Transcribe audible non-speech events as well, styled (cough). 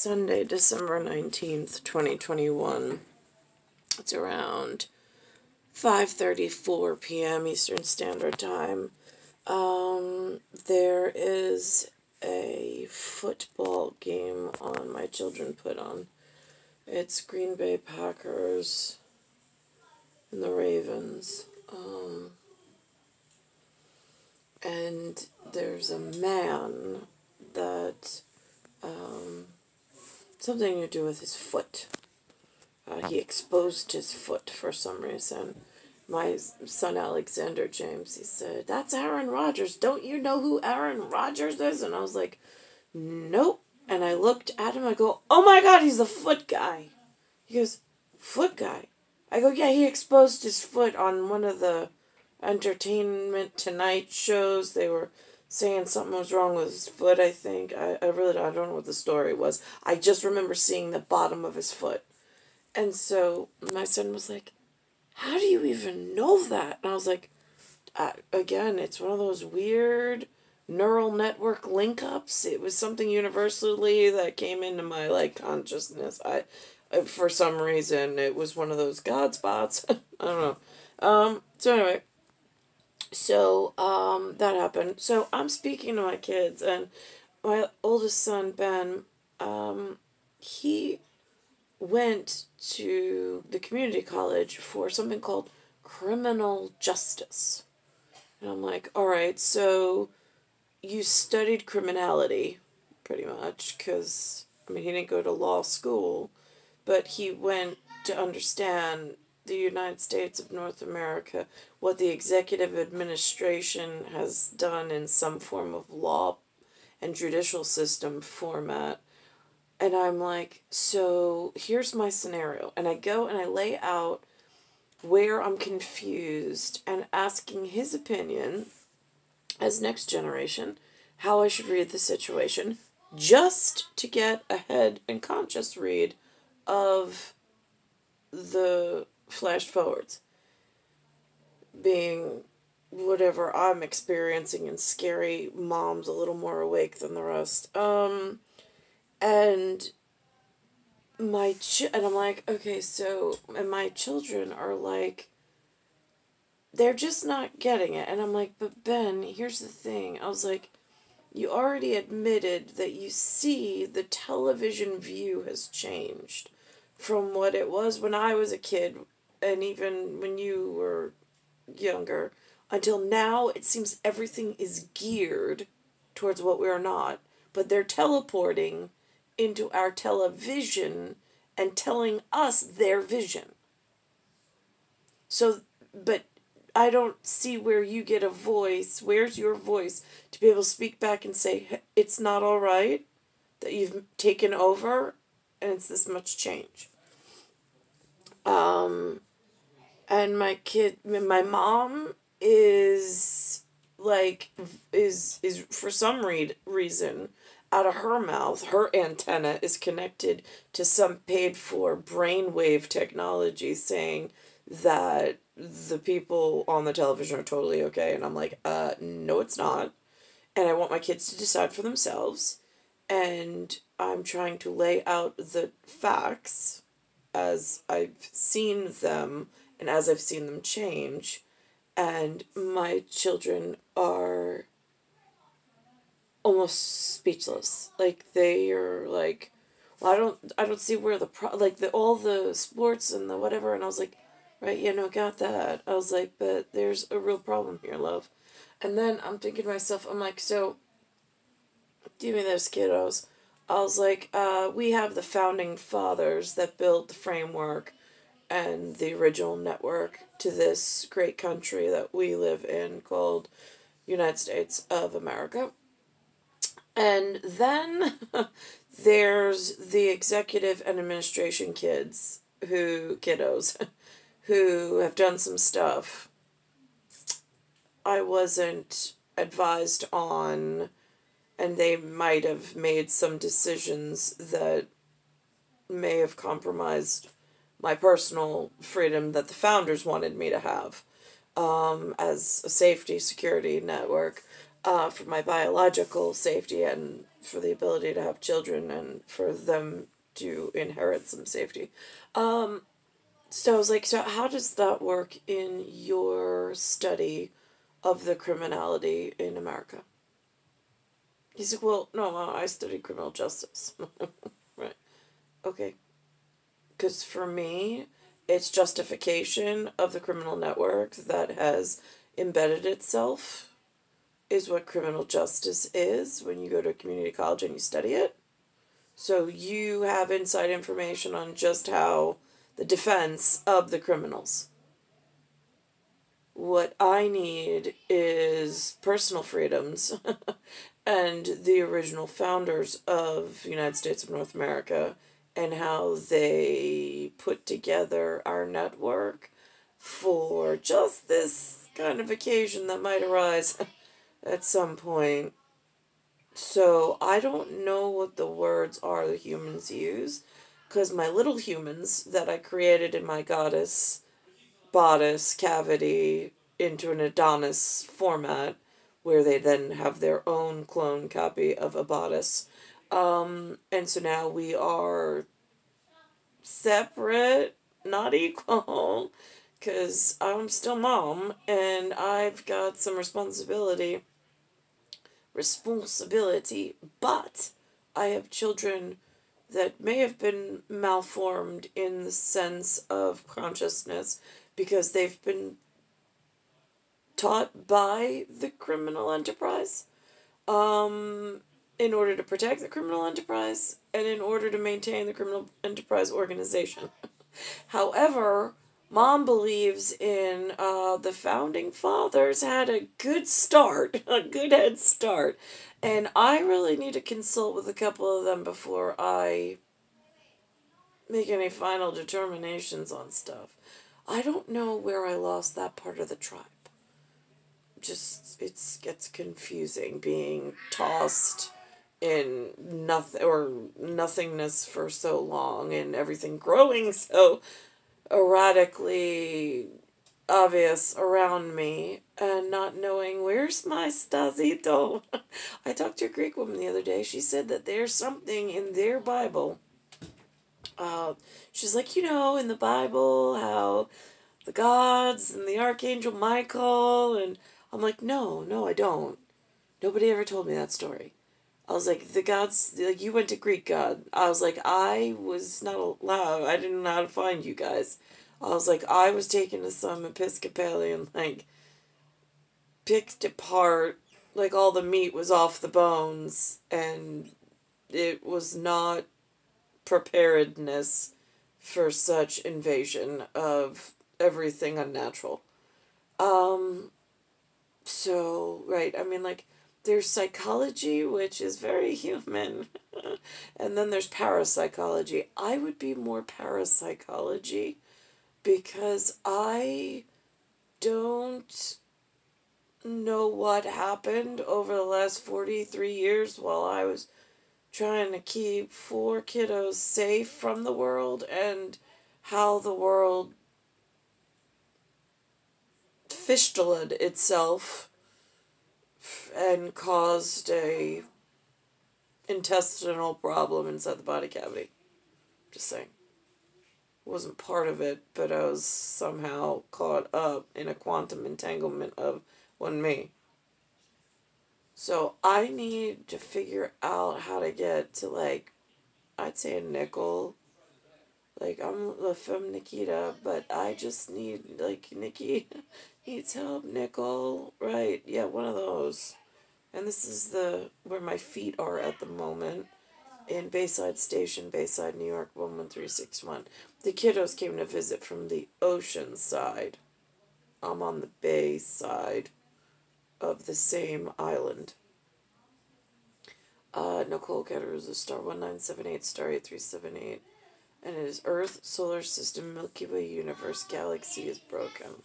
Sunday, December 19th, 2021. It's around 5:34 p.m. Eastern Standard Time. Um, there is a football game on my children put on. It's Green Bay Packers and the Ravens. Um, and there's a man that um, something to do with his foot. Uh, he exposed his foot for some reason. My son Alexander James, he said, That's Aaron Rodgers. Don't you know who Aaron Rodgers is? And I was like, Nope. And I looked at him, I go, Oh my god, he's the foot guy. He goes, Foot guy? I go, Yeah, he exposed his foot on one of the entertainment tonight shows. They were saying something was wrong with his foot, I think. I, I really don't, I don't know what the story was. I just remember seeing the bottom of his foot. And so my son was like, How do you even know that? And I was like, Again, it's one of those weird neural network link ups. It was something universally that came into my like consciousness. I, for some reason, it was one of those God spots. (laughs) I don't know. Um, so anyway, so um, that happened. So I'm speaking to my kids, and my oldest son Ben, um, he went to the community college for something called criminal justice. And I'm like, all right, so you studied criminality pretty much because, I mean, he didn't go to law school, but he went to understand the United States of North America, what the executive administration has done in some form of law and judicial system format. And I'm like, so here's my scenario. And I go and I lay out where I'm confused and asking his opinion as next generation how I should read the situation just to get a head and conscious read of the flash forwards being whatever I'm experiencing and scary mom's a little more awake than the rest. Um and my ch- and I'm like, okay, so and my children are like they're just not getting it. And I'm like, but Ben, here's the thing. I was like, you already admitted that you see the television view has changed from what it was when I was a kid and even when you were younger until now it seems everything is geared towards what we are not. But they're teleporting into our television and telling us their vision. So but i don't see where you get a voice where's your voice to be able to speak back and say it's not all right that you've taken over and it's this much change um and my kid my mom is like is is for some read, reason out of her mouth her antenna is connected to some paid for brainwave technology saying that the people on the television are totally okay and i'm like uh no it's not. And i want my kids to decide for themselves and i'm trying to lay out the facts as i've seen them and as I've seen them change, and my children are almost speechless. Like they are like, well, I don't, I don't see where the pro, like the all the sports and the whatever, and I was like, right, yeah, no, got that. I was like, but there's a real problem here, love. And then I'm thinking to myself, I'm like, so, give me those kiddos. I was like, uh, we have the founding fathers that built the framework and the original network to this great country that we live in called United States of America. And then (laughs) there's the executive and administration kids who kiddos (laughs) who have done some stuff I wasn't advised on and they might have made some decisions that may have compromised my personal freedom that the founders wanted me to have um, as a safety security network. uh, for my biological safety and for the ability to have children and for them to inherit some safety. Um, so I was like, so how does that work in your study of the criminality in America? He said, well, no, I studied criminal justice. (laughs) right. Okay. Because for me, it's justification of the criminal network that has embedded itself is what criminal justice is when you go to a community college and you study it. So you have inside information on just how the defense of the criminals. What I need is personal freedoms (laughs) and the original founders of United States of North America and how they put together our network for just this kind of occasion that might arise (laughs) at some point. So I don't know what the words are the humans use because my little humans that I created in my goddess bodice cavity into an Adonis format where they then have their own clone copy of a bodice um, and so now we are separate, not (laughs) equal, because I'm still mom and I've got some responsibility. Responsibility, but I have children that may have been malformed in the sense of consciousness because they've been taught by the criminal enterprise. Um, in order to protect the criminal enterprise and in order to maintain the criminal enterprise organization. (laughs) However, mom believes in uh, the founding fathers had a good start, (laughs) a good head start, and I really need to consult with a couple of them before I make any final determinations on stuff. I don't know where I lost that part of the tribe. Just it's gets confusing being tossed in nothing or nothingness for so long and everything growing (laughs) so erratically obvious around me and not knowing where's my stasito. (laughs) I talked to a Greek woman the other day. She said that there's something in their Bible. Uh, she's like, you know, in the Bible, how the gods and the archangel Michael, and I'm like, no, no, I don't. Nobody ever told me that story. I was like, the gods, like, you went to Greek god. I was like, I was not allowed. I didn't know how to find you guys. I was like, I was taken to some Episcopalian, like, picked apart, like, all the meat was off the bones, and it was not preparedness for such invasion of everything unnatural. Um, so, right, I mean, like, there's psychology, which is very (laughs) human, and then there's parapsychology. I would be more parapsychology because I don't know what happened over the last 43 years while I was trying to keep four kiddos safe from the world and how the world fishtuled itself and caused a intestinal problem inside the body cavity. Just saying. Wasn't part of it, but I was somehow caught up in a quantum entanglement of one me. So I need to figure out how to get to like, I'd say a nickel. Like I'm from Nikita, but I just need like Nikki (laughs) needs help, nickel. Right, yeah, one of those. And this is the where my feet are at the moment in Bayside Station, Bayside, New York, 11361. The kiddos came to visit from the ocean side. I'm on the bay side of the same island. Uh, Nicole Cattaruzza star 1978, star 8378. And it is Earth, Solar System, Milky Way Universe, Galaxy is broken.